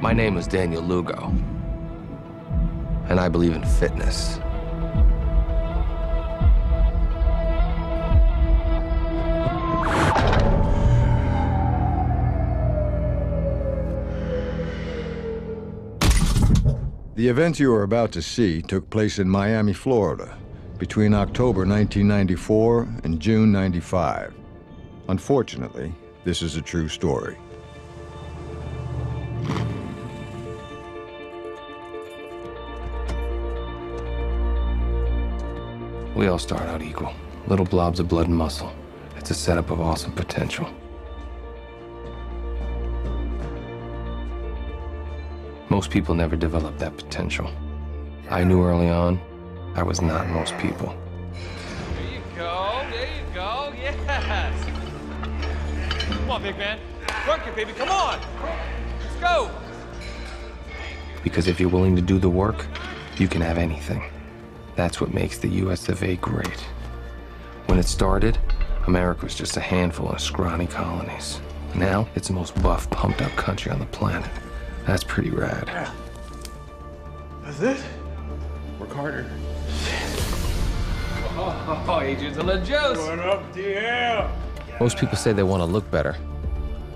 My name is Daniel Lugo, and I believe in fitness. The events you are about to see took place in Miami, Florida, between October 1994 and June 95. Unfortunately, this is a true story. We all start out equal. Little blobs of blood and muscle. It's a setup of awesome potential. Most people never develop that potential. I knew early on I was not most people. There you go. There you go. Yes. Come on, big man. Work it, baby. Come on. Let's go. Because if you're willing to do the work, you can have anything. That's what makes the US of A great. When it started, America was just a handful of scrawny colonies. Now, it's the most buff, pumped up country on the planet. That's pretty rad. Yeah. That's it? Work harder. Oh, Adrian's on the juice. What up, DL? Most people say they want to look better.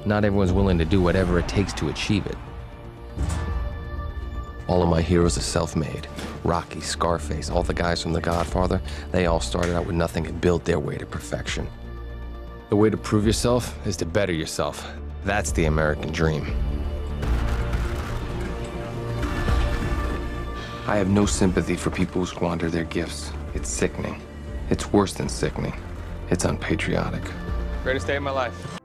Not everyone's willing to do whatever it takes to achieve it. All of my heroes are self-made. Rocky, Scarface, all the guys from The Godfather, they all started out with nothing and built their way to perfection. The way to prove yourself is to better yourself. That's the American dream. I have no sympathy for people who squander their gifts. It's sickening. It's worse than sickening. It's unpatriotic. Greatest day of my life.